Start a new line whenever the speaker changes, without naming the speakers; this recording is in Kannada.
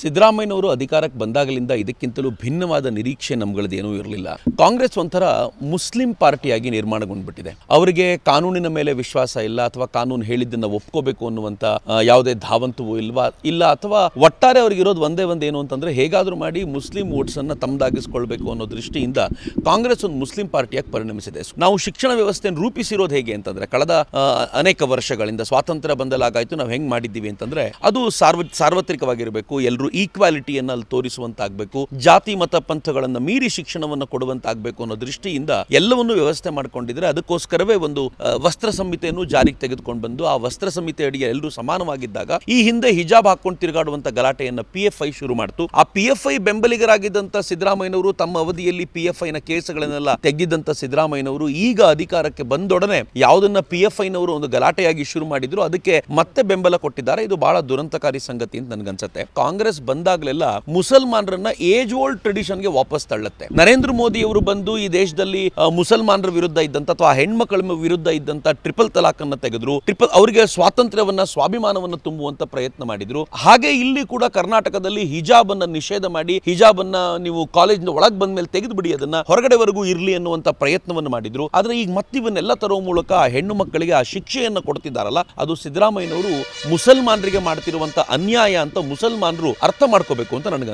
ಸಿದ್ದರಾಮಯ್ಯನವರು ಅಧಿಕಾರಕ್ಕೆ ಬಂದಾಗಲಿಂದ ಇದಕ್ಕಿಂತಲೂ ಭಿನ್ನವಾದ ನಿರೀಕ್ಷೆ ನಮ್ಗಳದ್ದೇನೂ ಇರಲಿಲ್ಲ. ಕಾಂಗ್ರೆಸ್ ಒಂಥರ ಮುಸ್ಲಿಂ ಪಾರ್ಟಿಯಾಗಿ ನಿರ್ಮಾಣಗೊಂಡ್ಬಿಟ್ಟಿದೆ. ಅವರಿಗೆ ಕಾನೂನಿನ ಮೇಲೆ ವಿಶ್ವಾಸ ಇಲ್ಲ ಅಥವಾ ಕಾನೂನು ಹೇಳಿದ್ದನ್ನ ಒಪ್ಕೋಬೇಕು ಅನ್ನುವಂಥ ಯಾವುದೇ ಧಾವಂತವೂ ಇಲ್ವಾ, ಇಲ್ಲ ಅಥವಾ ಒಟ್ಟಾರೆ ಅವ್ರಿಗೆ ಇರೋದು ಒಂದೇ ಒಂದು ಏನು ಅಂತಂದ್ರೆ ಹೇಗಾದರೂ ಮಾಡಿ ಮುಸ್ಲಿಂ ವೋಟ್ಸನ್ನು ತಮ್ಮದಾಗಿಸ್ಕೊಳ್ಬೇಕು ಅನ್ನೋ ದೃಷ್ಟಿಯಿಂದ ಕಾಂಗ್ರೆಸ್ ಒಂದು ಮುಸ್ಲಿಂ ಪಾರ್ಟಿಯಾಗಿ ಪರಿಣಮಿಸಿದೆ. ನಾವು ಶಿಕ್ಷಣ ವ್ಯವಸ್ಥೆಯನ್ನು ರೂಪಿಸಿರೋದು ಹೇಗೆ ಅಂತಂದ್ರೆ ಕಳೆದ ಅನೇಕ ವರ್ಷಗಳಿಂದ ಸ್ವಾತಂತ್ರ್ಯ ಬಂದಲಾಗಾಯಿತು, ನಾವು ಹೆಂಗ್ ಮಾಡಿದ್ದೀವಿ ಅಂತಂದ್ರೆ ಅದು ಸಾರ್ವ, ಸಾರ್ವತ್ರಿಕವಾಗಿರಬೇಕು ಎಲ್ಲರೂ ಈಕ್ವಾಲಿಟಿಯನ್ನು ಅಲ್ಲಿ ತೋರಿಸುವಂತಾಗಬೇಕು, ಜಾತಿ, ಮತ ಪಂಥಗಳನ್ನು ಮೀರಿ ಶಿಕ್ಷಣವನ್ನು ಕೊಡುವಂತಾಗಬೇಕು ಅನ್ನೋ ದೃಷ್ಟಿಯಿಂದ ಎಲ್ಲವನ್ನೂ ವ್ಯವಸ್ಥೆ ಮಾಡ್ಕೊಂಡಿದ್ರೆ ಅದಕ್ಕೋಸ್ಕರವೇ ಒಂದು ವಸ್ತ್ರ ಸಂಹಿತೆಯನ್ನು ಜಾರಿಗೆ ತೆಗೆದುಕೊಂಡು ಬಂದು ಆ ವಸ್ತ್ರ ಸಂಹಿತೆ ಅಡಿಗೆ ಎಲ್ಲರೂ ಸಮಾನವಾಗಿದ್ದಾಗ ಈ ಹಿಂದೆ ಹಿಜಾಬ್ ಹಾಕೊಂಡು ತಿರುಗಾಡುವಂತ ಗಲಾಟೆಯನ್ನು ಪಿ ಎಫ್ ಐ ಶುರು ಮಾಡಿತು. ಆ ಪಿ ಎಫ್ ಐ ಬೆಂಬಲಿಗರಾಗಿದ್ದಂತ ಸಿದ್ದರಾಮಯ್ಯನವರು ತಮ್ಮ ಅವಧಿಯಲ್ಲಿ ಪಿ ಎಫ್ ಐನ ಕೇಸ್ಗಳನ್ನೆಲ್ಲ ತೆಗೆದಿದ್ದಂತ ಸಿದ್ದರಾಮಯ್ಯನವರು ಈಗ ಅಧಿಕಾರಕ್ಕೆ ಬಂದೊಡನೆ ಯಾವುದನ್ನ ಪಿ ಎಫ್ ಐನವರು ಒಂದು ಗಲಾಟೆಯಾಗಿ ಶುರು ಮಾಡಿದ್ರು, ಅದಕ್ಕೆ ಮತ್ತೆ ಬೆಂಬಲ ಕೊಟ್ಟಿದ್ದಾರೆ. ಇದು ಬಹಳ ದುರಂತಕಾರಿ ಸಂಗತಿ ಅಂತ ನನ್ಗನ್ಸುತ್ತೆ. ಕಾಂಗ್ರೆಸ್ ಬಂದಾಗಲೆಲ್ಲ ಮುಸಲ್ಮಾನರನ್ನ ಏಜ್ ಓಲ್ಡ್ ಟ್ರೆಡಿಷನ್ಗೆ ವಾಪಸ್ ತಳ್ಳುತ್ತೆ. ನರೇಂದ್ರ ಮೋದಿ ಅವರು ಬಂದು ಈ ದೇಶದಲ್ಲಿ ಮುಸಲ್ಮಾನರ ವಿರುದ್ಧ ಇದ್ದಂತ ಅಥವಾ ಹೆಣ್ಮಕ್ಳ ವಿರುದ್ಧ ಇದ್ದಂತ ಟ್ರಿಪಲ್ ತಲಾಖ್ ಅನ್ನ ತೆಗೆದ್ರು ಟ್ರಿಪಲ್ ಅವರಿಗೆ ಸ್ವಾತಂತ್ರ್ಯವನ್ನ, ಸ್ವಾಭಿಮಾನವನ್ನ ತುಂಬುವಂತ ಪ್ರಯತ್ನ ಮಾಡಿದ್ರು. ಹಾಗೆ ಇಲ್ಲಿ ಕೂಡ ಕರ್ನಾಟಕದಲ್ಲಿ ಹಿಜಾಬ್ ಅನ್ನ ನಿಷೇಧ ಮಾಡಿ ಹಿಜಾಬ್ ಅನ್ನ ನೀವು ಕಾಲೇಜ್ ಒಳಗ್ ಬಂದ ಮೇಲೆ ತೆಗೆದು ಬಿಡಿ ಅದನ್ನ ಹೊರಗಡೆವರೆಗೂ ಇರ್ಲಿ ಅನ್ನುವಂತ ಪ್ರಯತ್ನವನ್ನು ಮಾಡಿದ್ರು. ಆದ್ರೆ ಈಗ ಮತ್ತಿವನ್ನೆಲ್ಲ ತರುವ ಮೂಲಕ ಹೆಣ್ಣು ಮಕ್ಕಳಿಗೆ ಆ ಶಿಕ್ಷೆಯನ್ನ ಕೊಡ್ತಿದ್ದಾರಲ್ಲ, ಅದು ಸಿದ್ದರಾಮಯ್ಯನವರು ಮುಸಲ್ಮಾನರಿಗೆ ಮಾಡ್ತಿರುವಂತ ಅನ್ಯಾಯ ಅಂತ ಮುಸಲ್ಮಾನರು ಅರ್ಥ ಮಾಡ್ಕೋಬೇಕು ಅಂತ ನನಗೆ